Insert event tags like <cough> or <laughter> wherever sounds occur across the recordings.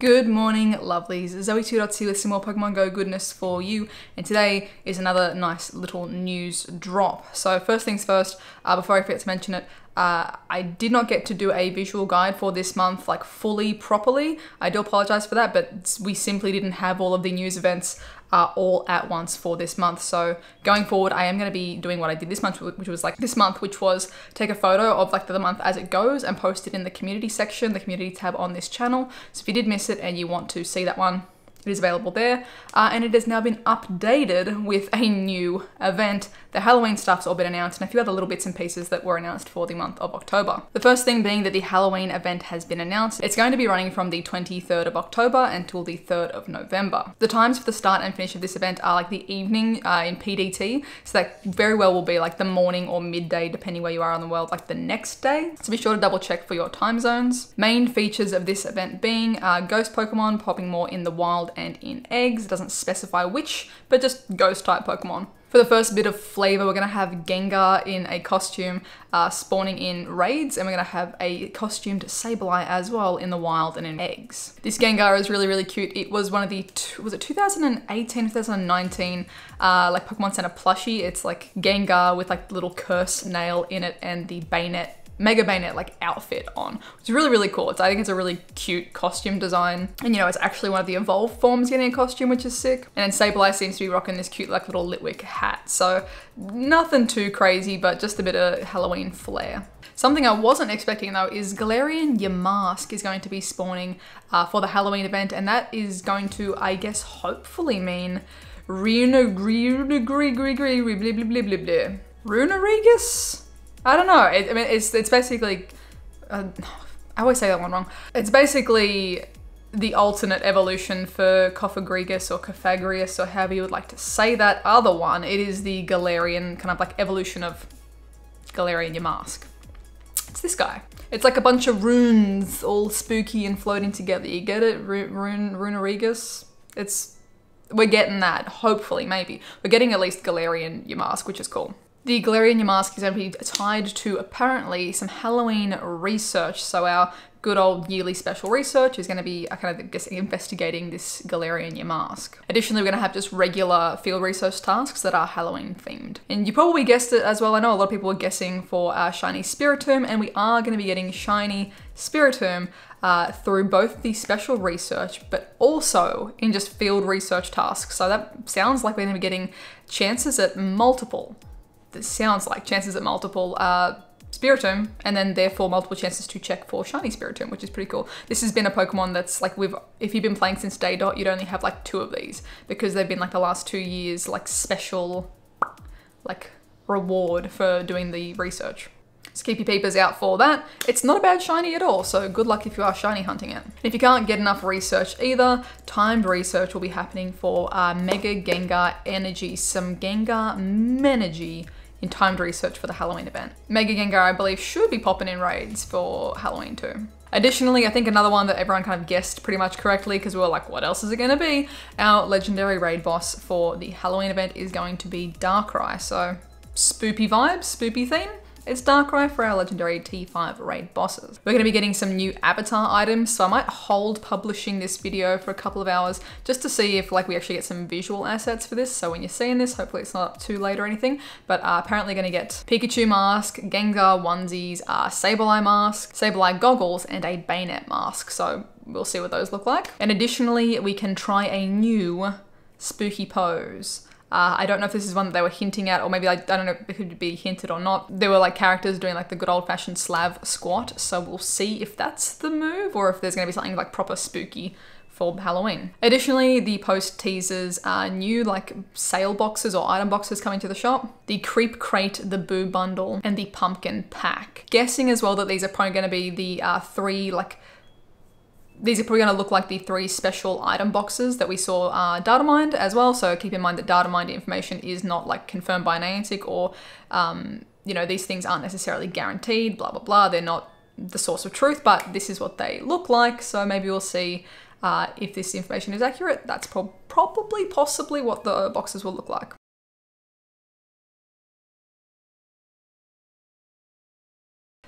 Good morning, lovelies. Zoe Two Dots with some more Pokemon Go goodness for you, and today is another nice little news drop. So, first things first, uh, before I forget to mention it, uh, I did not get to do a visual guide for this month, like fully properly. I do apologize for that, but we simply didn't have all of the news events uh, all at once for this month. So going forward, I am going to be doing what I did this month, which was like this month, which was take a photo of like the month as it goes and post it in the community section, the community tab on this channel. So if you did miss it and you want to see that one, it is available there, uh, and it has now been updated with a new event. The Halloween stuff's all been announced, and a few other little bits and pieces that were announced for the month of October. The first thing being that the Halloween event has been announced. It's going to be running from the 23rd of October until the 3rd of November. The times for the start and finish of this event are like the evening uh, in PDT, so that very well will be like the morning or midday, depending where you are in the world, like the next day. So be sure to double check for your time zones. Main features of this event being uh, ghost Pokemon popping more in the wild and in eggs. It doesn't specify which, but just ghost type Pokemon. For the first bit of flavor, we're gonna have Gengar in a costume uh, spawning in raids, and we're gonna have a costumed Sableye as well in the wild and in eggs. This Gengar is really, really cute. It was one of the, was it 2018, 2019, uh, like Pokemon Center plushie. It's like Gengar with like little curse nail in it and the Banette Mega Banette like outfit on, is really, really cool. It's, I think it's a really cute costume design. And you know, it's actually one of the evolved forms getting a costume, which is sick. And Sableye seems to be rocking this cute like little Litwick hat. So nothing too crazy, but just a bit of Halloween flair. Something I wasn't expecting though is Galarian Yamask is going to be spawning uh, for the Halloween event, and that is going to, I guess, hopefully mean Runa Runa Runerigus? I don't know. I mean, it's it's basically. Uh, I always say that one wrong. It's basically the alternate evolution for Cofagrigus or Cofagrius or however you would like to say that other one. It is the Galarian kind of like evolution of Galarian Yamask. It's this guy. It's like a bunch of runes all spooky and floating together. You get it? Rune, Runerigus? It's, we're getting that, hopefully, maybe. We're getting at least Galarian Yamask, which is cool. The Galarian Yamask is going to be tied to apparently some Halloween research. So our good old yearly special research is going to be uh, kind of guess, investigating this Galarian Yamask. Additionally, we're going to have just regular field research tasks that are Halloween themed. And you probably guessed it as well. I know a lot of people are guessing for our shiny Spiritomb, and we are going to be getting shiny Spiritomb uh, through both the special research, but also in just field research tasks. So that sounds like we're going to be getting chances at multiple this sounds like chances at multiple uh, Spiritomb, and then therefore multiple chances to check for Shiny Spiritomb, which is pretty cool. This has been a Pokemon that's like we've if you've been playing since day dot, you'd only have like two of these because they've been like the last two years like special like reward for doing the research. So keep your peepers out for that. It's not a bad shiny at all, so good luck if you are shiny hunting it. If you can't get enough research either, timed research will be happening for uh, Mega Gengar Energy, some Gengar Menergy in timed research for the Halloween event. Mega Gengar, I believe, should be popping in raids for Halloween too. Additionally, I think another one that everyone kind of guessed pretty much correctly because we were like, what else is it going to be? Our legendary raid boss for the Halloween event is going to be Darkrai. So spoopy vibes, spoopy theme. It's Darkrai for our legendary T5 raid bosses. We're going to be getting some new avatar items, so I might hold publishing this video for a couple of hours just to see if like we actually get some visual assets for this. So when you're seeing this, hopefully it's not up too late or anything, but uh, apparently going to get Pikachu mask, Gengar onesies, uh, Sableye mask, Sableye goggles, and a Banette mask. So we'll see what those look like. And additionally, we can try a new spooky pose. Uh, I don't know if this is one that they were hinting at, or maybe I, I don't know if it could be hinted or not. There were like characters doing like the good old fashioned Slav squat, so we'll see if that's the move or if there's going to be something like proper spooky for Halloween. Additionally, the post teasers are new like sale boxes or item boxes coming to the shop. The Creep Crate, the Boo Bundle, and the Pumpkin Pack. Guessing as well that these are probably going to be the uh, three like these are probably going to look like the three special item boxes that we saw uh, data mined as well. So keep in mind that data mined information is not like confirmed by Niantic or, um, you know, these things aren't necessarily guaranteed, blah, blah, blah. They're not the source of truth, but this is what they look like. So maybe we'll see uh, if this information is accurate. That's pro probably, possibly what the boxes will look like.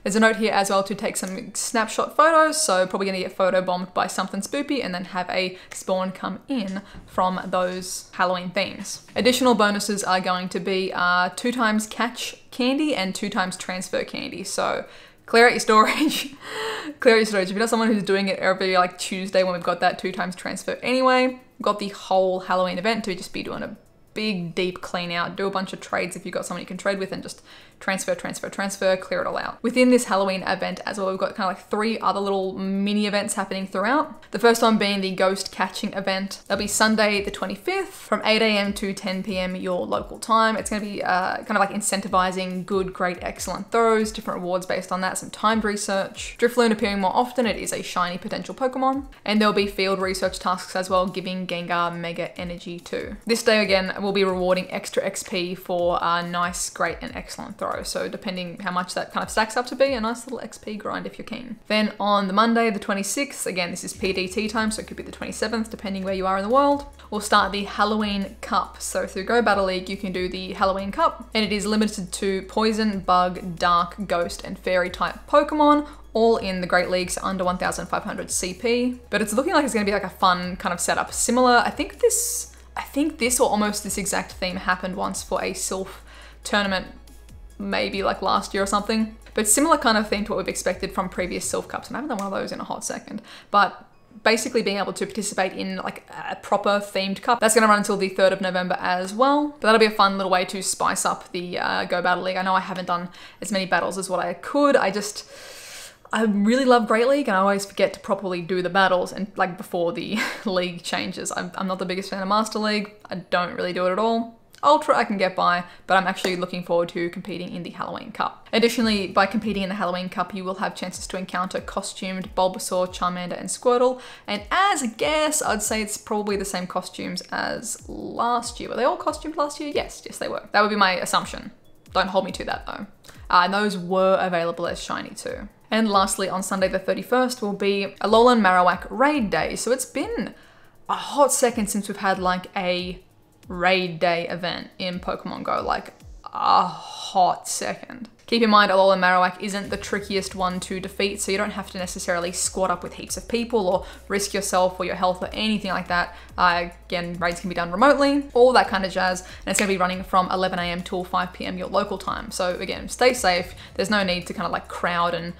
There's a note here as well to take some snapshot photos, so probably gonna get photo bombed by something spoopy and then have a spawn come in from those Halloween themes. Additional bonuses are going to be uh, two times catch candy and two times transfer candy. So clear out your storage. <laughs> clear out your storage. If you're not someone who's doing it every like Tuesday when we've got that two times transfer anyway, got the whole Halloween event to just be doing a big deep clean out, do a bunch of trades if you've got someone you can trade with and just transfer, transfer, transfer, clear it all out. Within this Halloween event as well, we've got kind of like three other little mini events happening throughout. The first one being the ghost catching event. That'll be Sunday the 25th from 8 a.m. to 10 p.m. your local time. It's going to be uh, kind of like incentivizing good, great, excellent throws, different rewards based on that, some timed research. Drifloon appearing more often, it is a shiny potential Pokemon. And there'll be field research tasks as well, giving Gengar Mega Energy too. This day again, we'll be rewarding extra XP for a nice, great, and excellent throw. So depending how much that kind of stacks up to be, a nice little XP grind if you're keen. Then on the Monday, the 26th, again, this is PDT time, so it could be the 27th, depending where you are in the world, we'll start the Halloween Cup. So through Go Battle League, you can do the Halloween Cup, and it is limited to Poison, Bug, Dark, Ghost, and Fairy type Pokemon, all in the Great Leagues under 1,500 CP. But it's looking like it's gonna be like a fun kind of setup. Similar, I think this, I think this or almost this exact theme happened once for a Silph tournament maybe like last year or something. But similar kind of thing to what we've expected from previous Silph Cups. And I haven't done one of those in a hot second. But basically being able to participate in like a proper themed cup. That's going to run until the 3rd of November as well. But that'll be a fun little way to spice up the uh, Go Battle League. I know I haven't done as many battles as what I could. I just... I really love Great League and I always forget to properly do the battles and like before the <laughs> league changes. I'm, I'm not the biggest fan of Master League. I don't really do it at all. Ultra I can get by, but I'm actually looking forward to competing in the Halloween Cup. Additionally, by competing in the Halloween Cup, you will have chances to encounter costumed Bulbasaur, Charmander, and Squirtle. And as a guess, I'd say it's probably the same costumes as last year. Were they all costumed last year? Yes, yes they were. That would be my assumption. Don't hold me to that though. Uh, and those were available as shiny too. And lastly, on Sunday the 31st will be a Alolan Marowak Raid Day. So it's been a hot second since we've had like a raid day event in Pokemon Go, like a hot second. Keep in mind, Alolan Marowak isn't the trickiest one to defeat, so you don't have to necessarily squat up with heaps of people or risk yourself or your health or anything like that. Uh, again, raids can be done remotely, all that kind of jazz, and it's gonna be running from 11am till 5pm your local time. So again, stay safe. There's no need to kind of like crowd and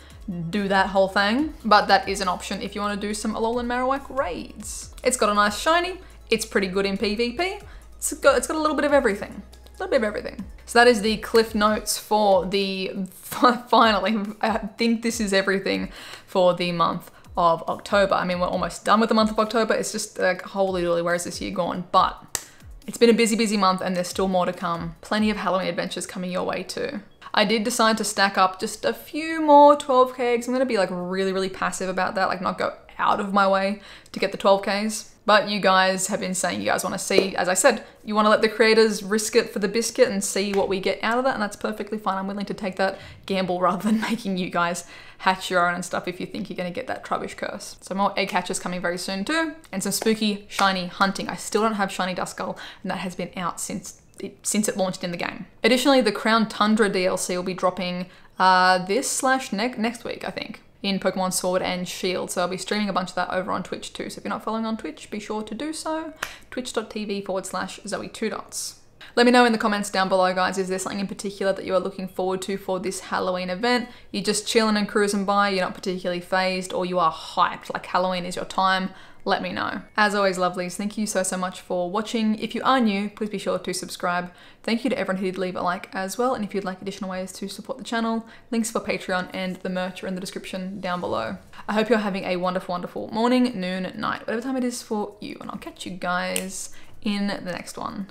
do that whole thing, but that is an option if you wanna do some Alolan Marowak raids. It's got a nice shiny, it's pretty good in PvP, it's got, it's got a little bit of everything. A little bit of everything. So that is the cliff notes for the, finally, I think this is everything for the month of October. I mean, we're almost done with the month of October. It's just like, holy dooly, where is this year gone? But it's been a busy, busy month and there's still more to come. Plenty of Halloween adventures coming your way too. I did decide to stack up just a few more 12k eggs. I'm gonna be like really, really passive about that, like not go out of my way to get the 12Ks. But you guys have been saying you guys want to see, as I said, you want to let the creators risk it for the biscuit and see what we get out of that, and that's perfectly fine. I'm willing to take that gamble <laughs> rather than making you guys hatch your own and stuff if you think you're going to get that Trubbish curse. So more egg hatches coming very soon too, and some spooky shiny hunting. I still don't have shiny Duskull, and that has been out since it, since it launched in the game. Additionally, the Crown Tundra DLC will be dropping uh, this slash ne next week, I think in Pokemon Sword and Shield. So I'll be streaming a bunch of that over on Twitch too. So if you're not following on Twitch, be sure to do so. Twitch.tv forward slash Zoe Two Dots. Let me know in the comments down below, guys, is there something in particular that you are looking forward to for this Halloween event? You're just chilling and cruising by, you're not particularly phased, or you are hyped, like Halloween is your time let me know. As always, lovelies, thank you so, so much for watching. If you are new, please be sure to subscribe. Thank you to everyone who did leave a like as well. And if you'd like additional ways to support the channel, links for Patreon and the merch are in the description down below. I hope you're having a wonderful, wonderful morning, noon, night, whatever time it is for you. And I'll catch you guys in the next one.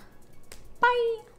Bye!